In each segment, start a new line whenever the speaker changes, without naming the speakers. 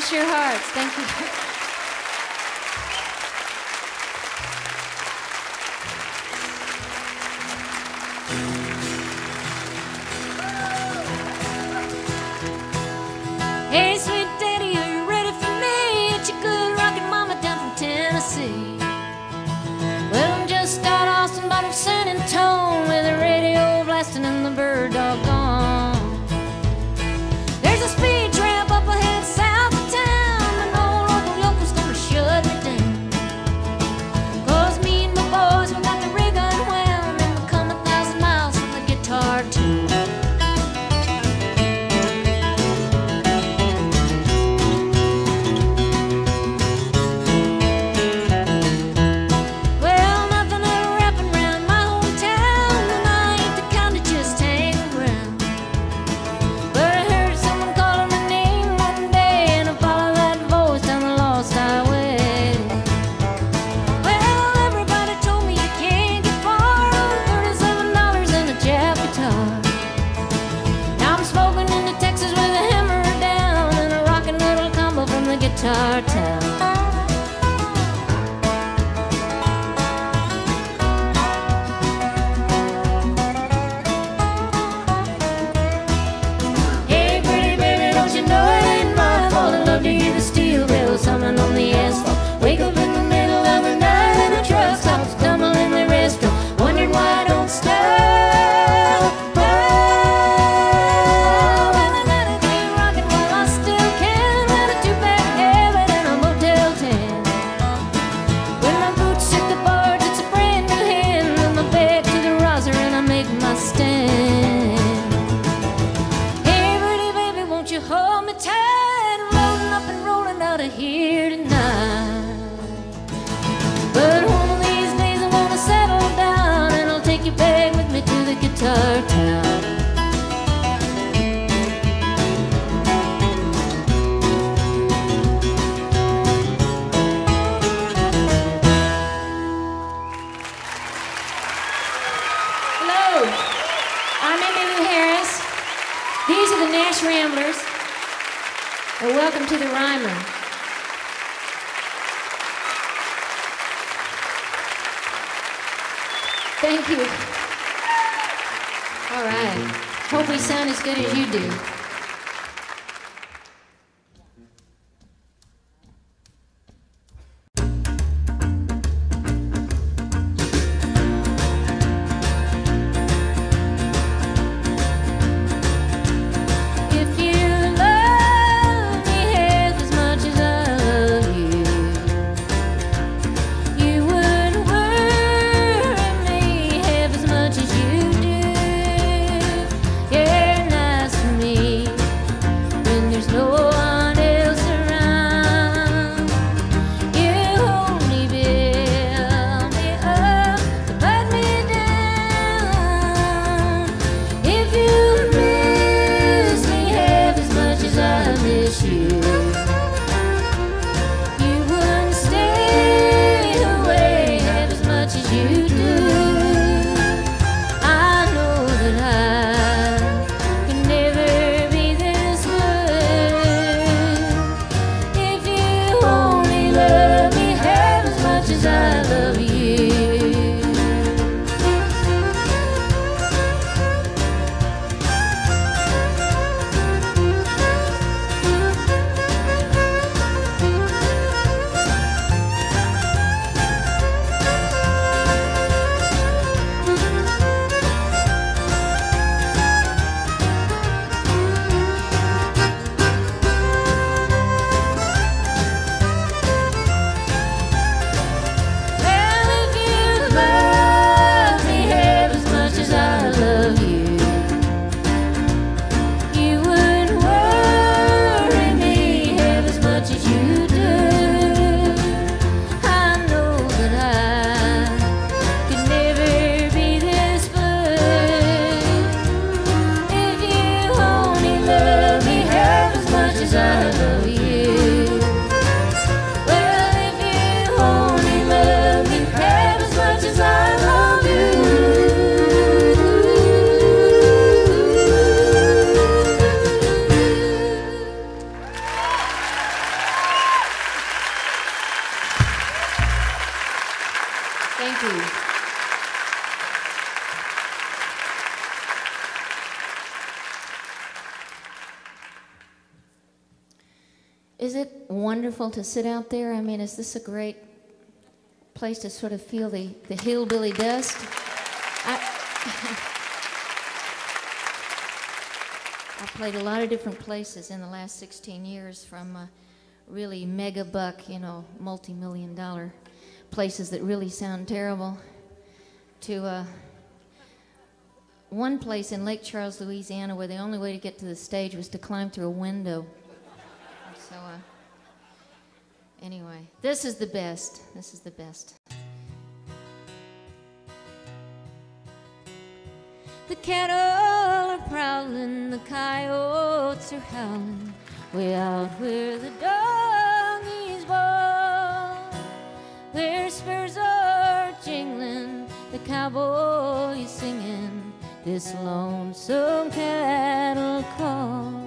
Bless your hearts. Thank you. To sit out there? I mean, is this a great place to sort of feel the, the hillbilly dust? I, I played a lot of different places in the last 16 years from uh, really mega buck, you know, multi million dollar places that really sound terrible to uh, one place in Lake Charles, Louisiana, where the only way to get to the stage was to climb through a window. So, uh, anyway, this is the best. This is the best. The cattle are prowling, the coyotes are howling, way out where the donkeys bawl. Their spurs are jingling, the cowboy is singing this lonesome cattle call.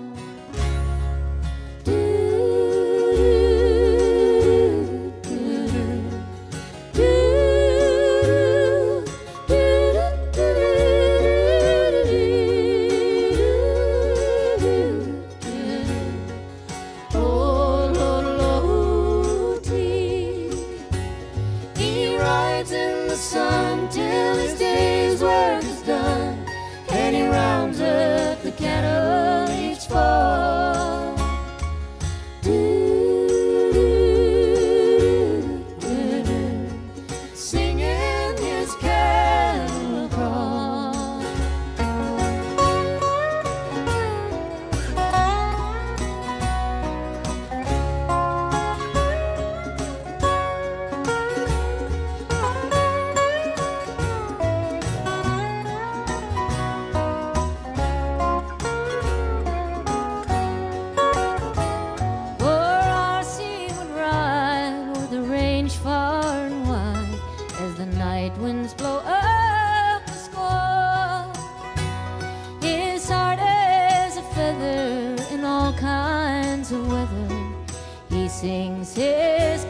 All kinds of weather. He sings his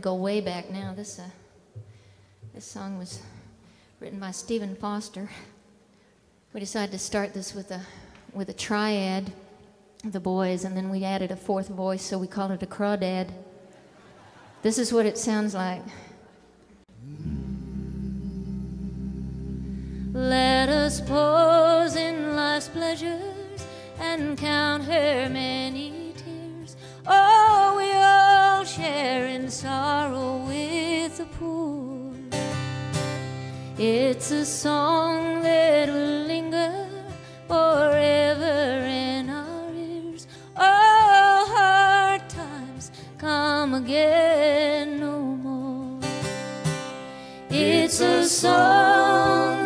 go way back now. This, uh, this song was written by Stephen Foster. We decided to start this with a, with a triad, the boys, and then we added a fourth voice, so we called it a crawdad. This is what it sounds like. Let us pause in life's pleasures and count her many tears. Oh, we are sharing sorrow with the poor. It's a song that will linger forever in our ears. Oh, hard times come again no more. It's a song.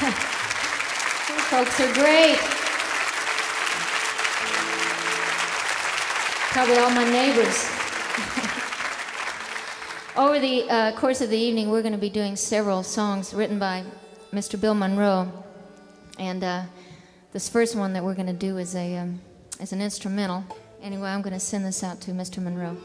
you folks are great. Probably all my neighbors. Over the uh, course of the evening, we're going to be doing several songs written by Mr. Bill Monroe. And uh, this first one that we're going to do is, a, um, is an instrumental. Anyway, I'm going to send this out to Mr. Monroe.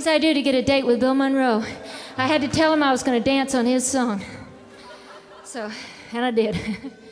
things I do to get a date with Bill Monroe. I had to tell him I was going to dance on his song. So, and I did.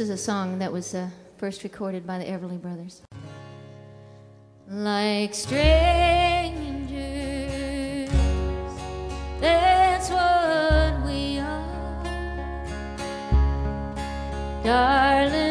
is a song that was uh, first recorded by the Everly Brothers. Like strangers, that's what we are, darling.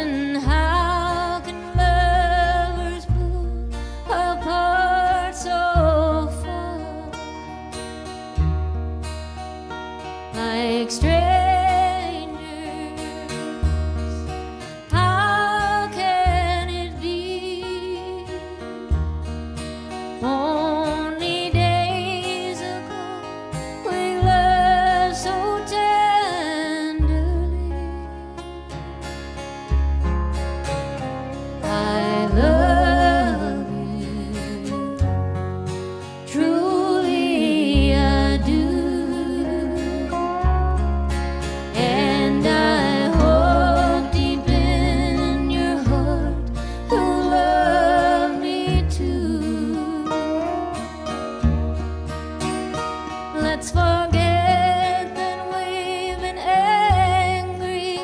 forget that we've been angry.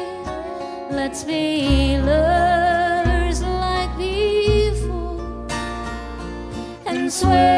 Let's be lovers like before and swear.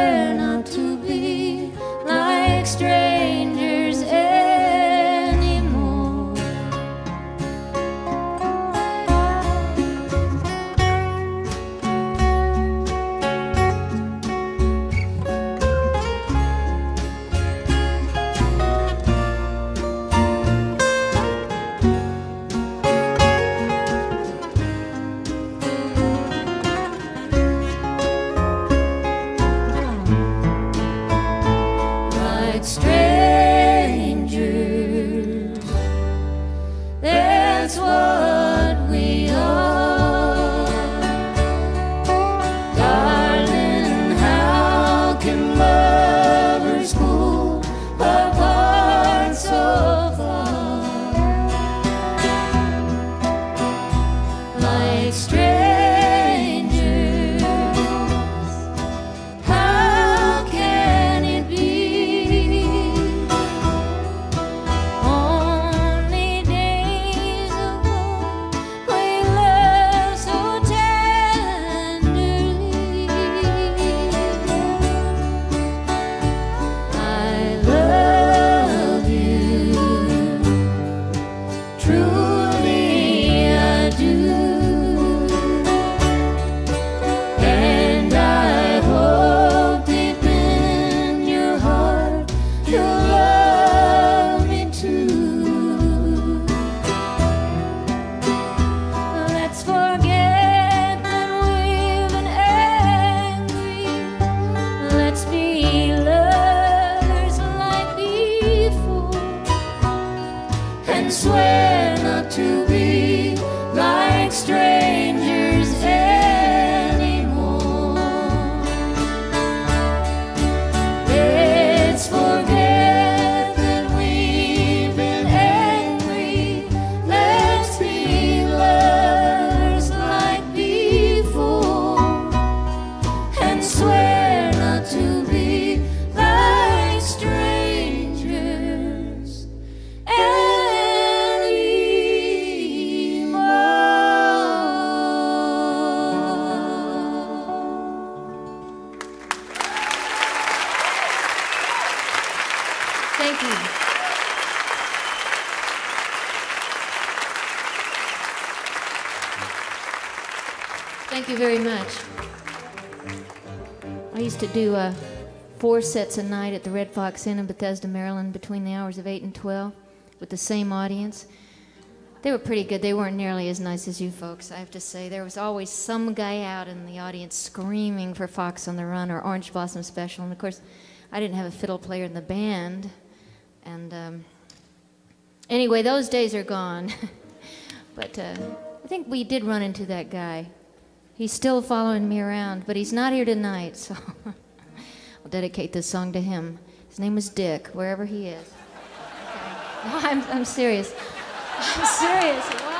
Four sets a night at the Red Fox Inn in Bethesda, Maryland, between the hours of 8 and 12 with the same audience. They were pretty good. They weren't nearly as nice as you folks, I have to say. There was always some guy out in the audience screaming for Fox on the Run or Orange Blossom Special. And of course, I didn't have a fiddle player in the band. And um, anyway, those days are gone. but uh, I think we did run into that guy. He's still following me around, but he's not here tonight, so I'll dedicate this song to him. His name is Dick, wherever he is. Okay. No, I'm, I'm serious. I'm serious. What?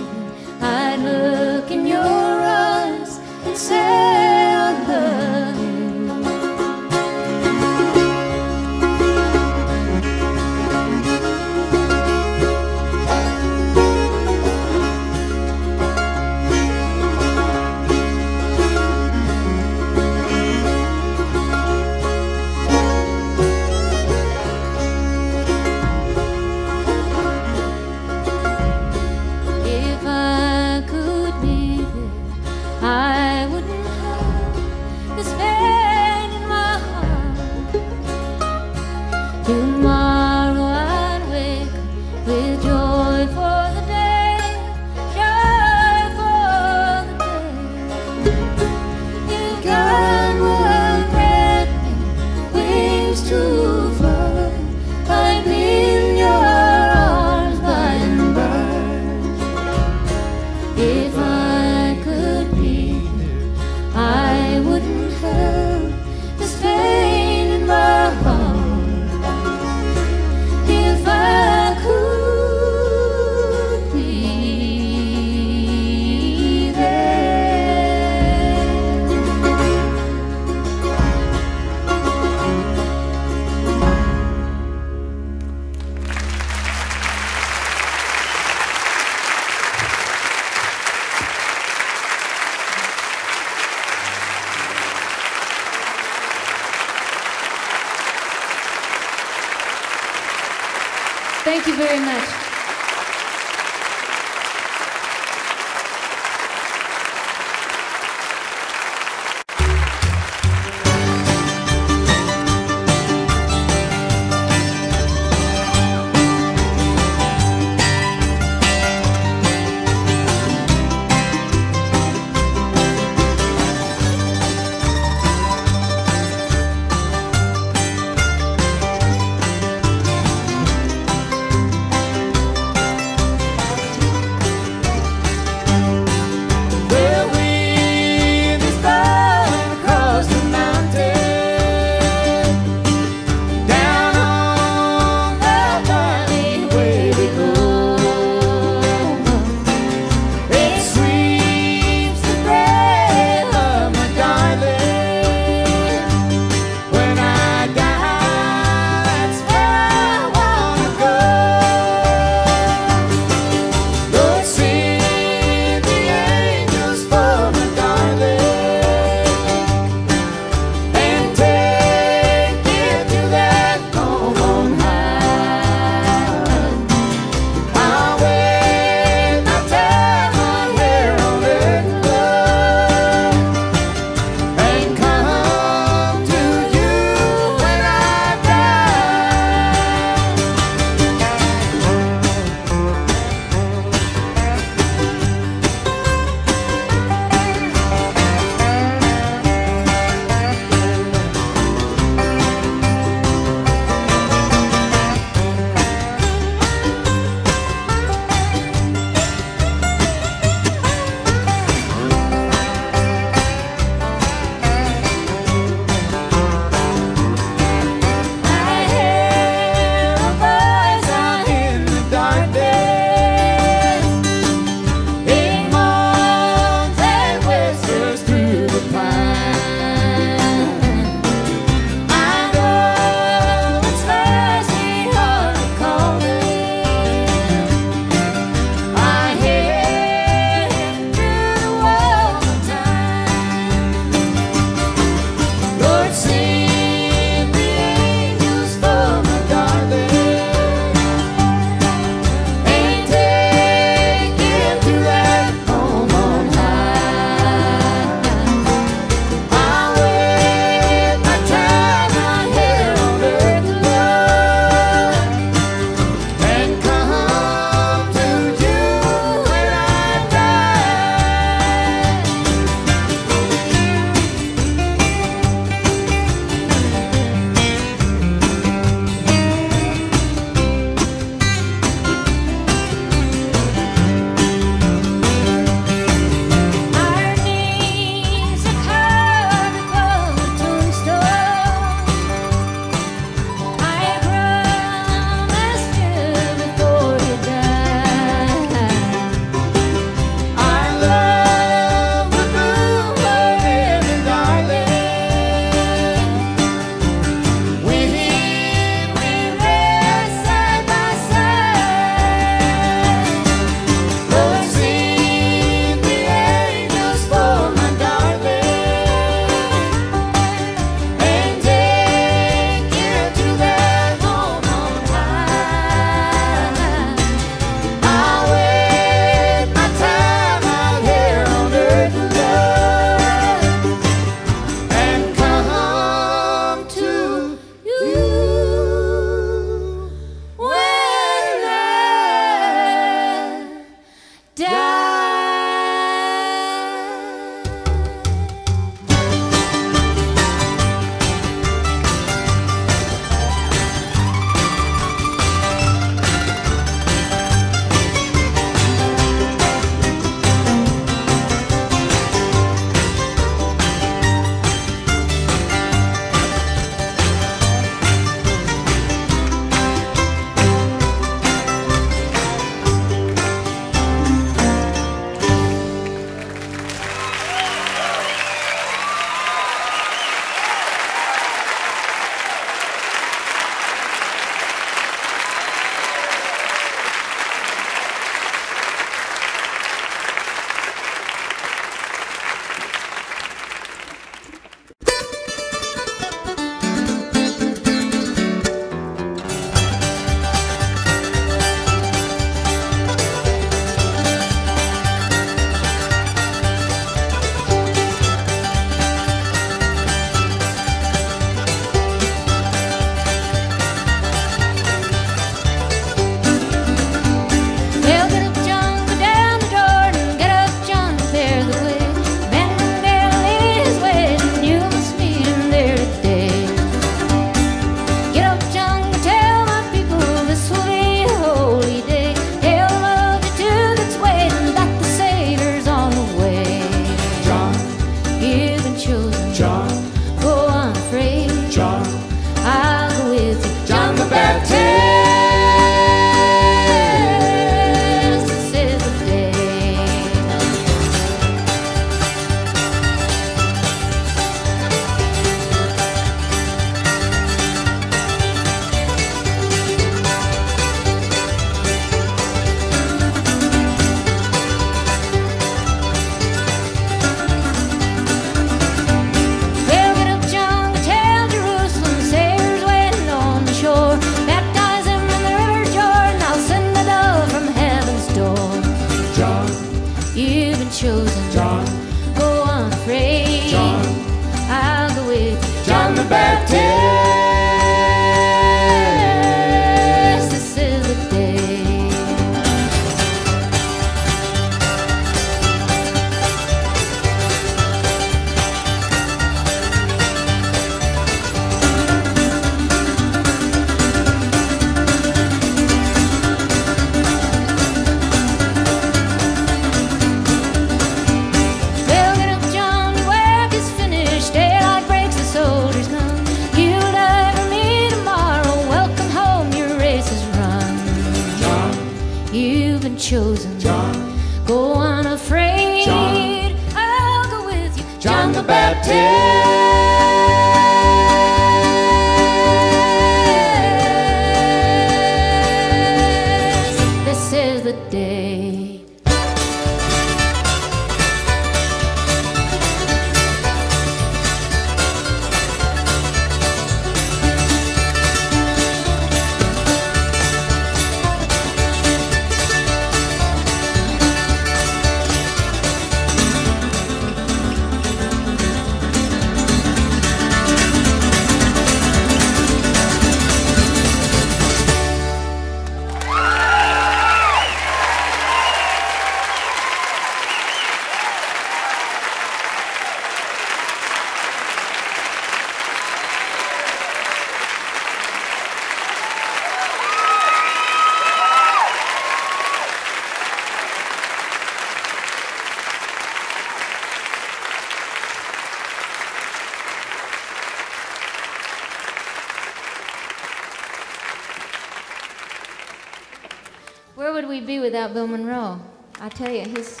Without Bill Monroe? I tell you, he's,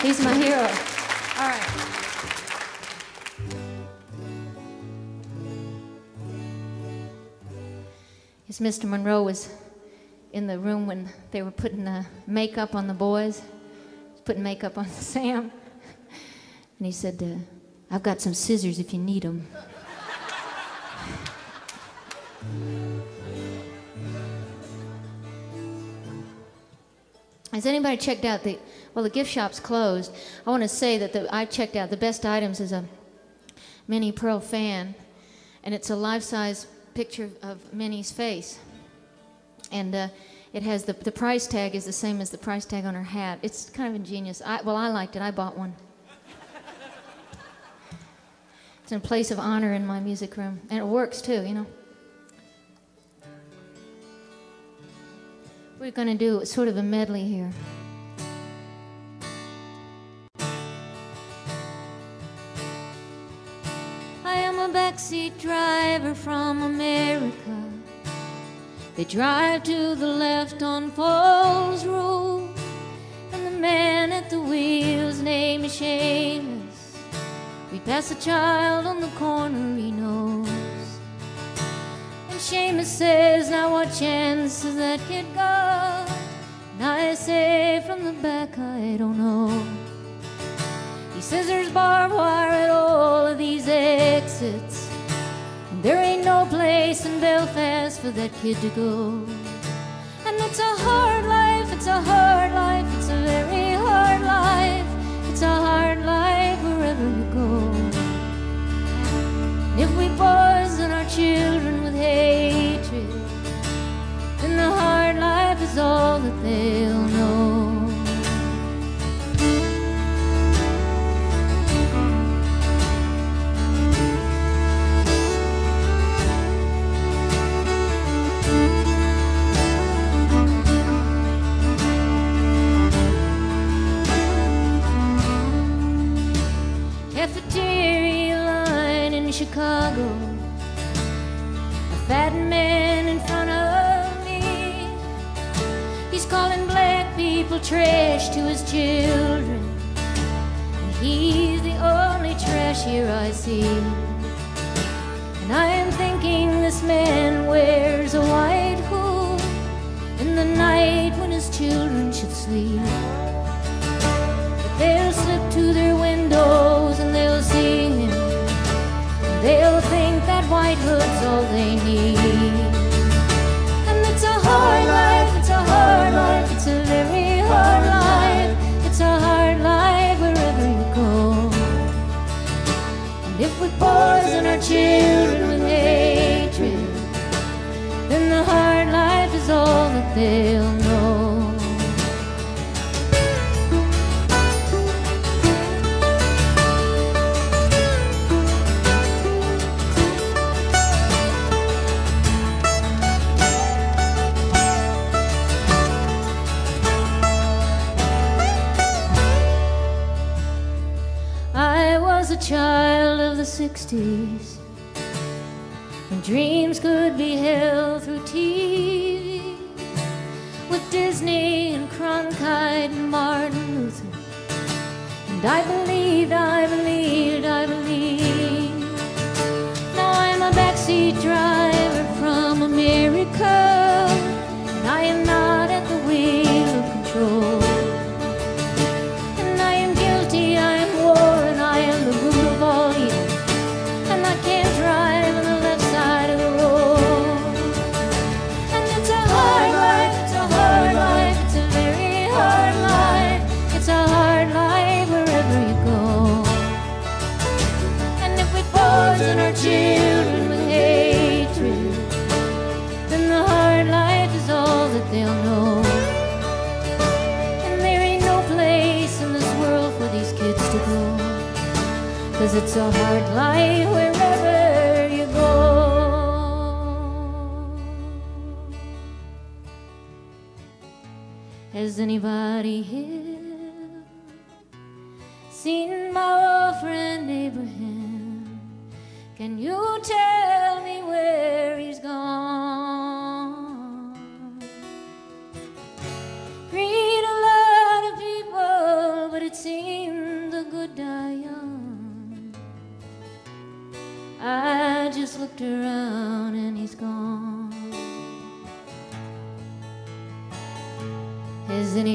he's my hero. All right. Yes, Mr. Monroe was in the room when they were putting the makeup on the boys, putting makeup on Sam. And he said, uh, I've got some scissors if you need them. Has anybody checked out the? Well, the gift shop's closed. I want to say that the, I checked out the best items is a Minnie Pearl fan, and it's a life-size picture of Minnie's face, and uh, it has the the price tag is the same as the price tag on her hat. It's kind of ingenious. I, well, I liked it. I bought one. It's in a place of honor in my music room, and it works too. You know. We're going to do sort of a medley here. I am a backseat driver from America. They drive to the left on Falls Road, and the man at the wheel's name is Seamus. We pass a child on the corner he knows. And Seamus says, Now what chance has that kid got? And I say from the back, I don't know. He says there's barbed wire at all of these exits. And there ain't no place in Belfast for that kid to go. And it's a hard life, it's a hard life, it's a very hard life. It's a hard life wherever you go. And if we poison our children the hard life is all that they'll know. Cafeteria line in Chicago. A fat man in calling black people trash to his children. And he's the only trash here I see. And I am thinking this man wears a white hood in the night when his children should sleep. But they'll slip to their windows and they'll see him. And they'll think that white hood's all they need. 60s when dreams could be held through TV with Disney and Cronkite and Martin Luther. And I Has anybody here seen my old friend Abraham? Can you tell?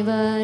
But.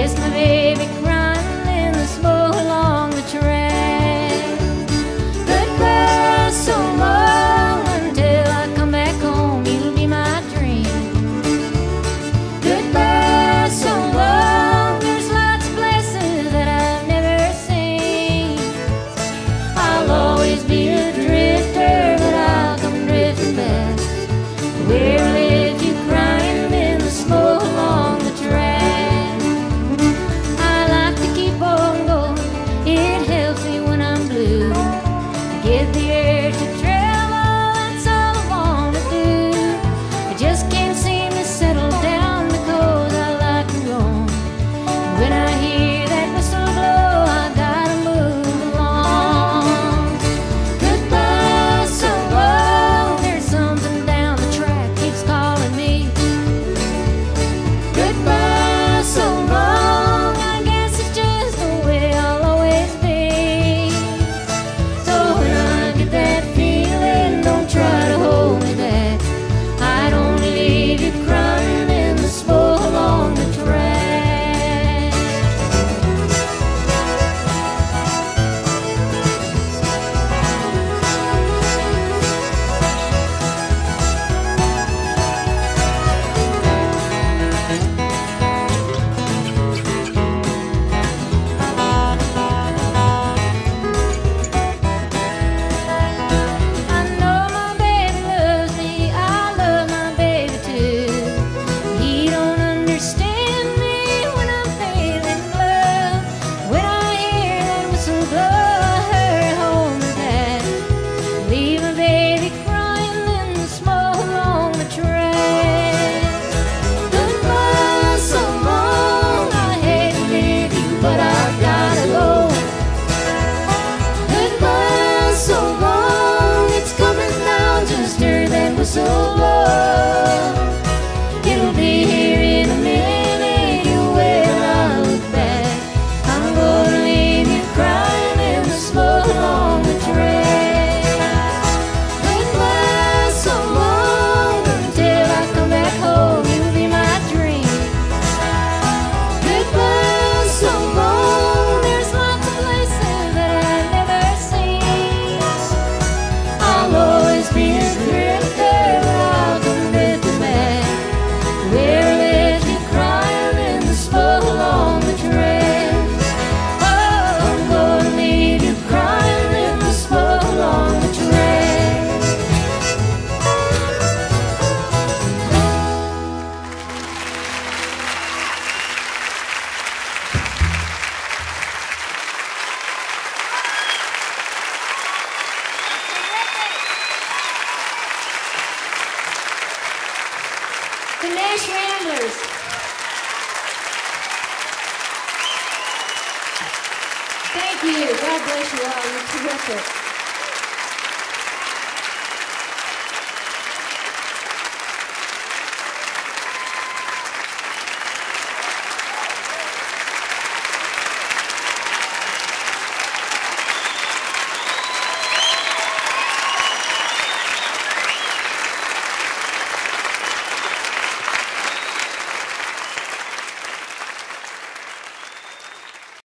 is my baby